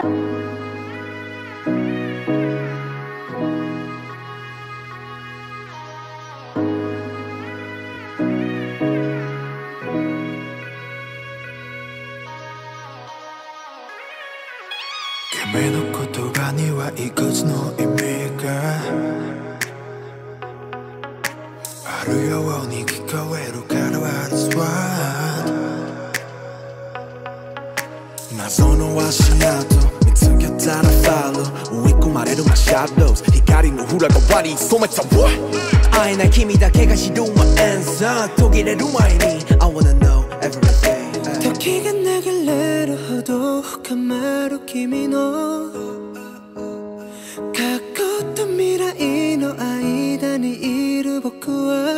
君の言葉にはいくつの意味があるように謎の足跡見つけたらファロー追い込まれるマシャドウ。光の裏側に染めた。What? 会えない君だけが知る my answer 途切れる前に。I wanna know everything. 時が流れるほど深まる君の。過去と未来の間にいる僕は。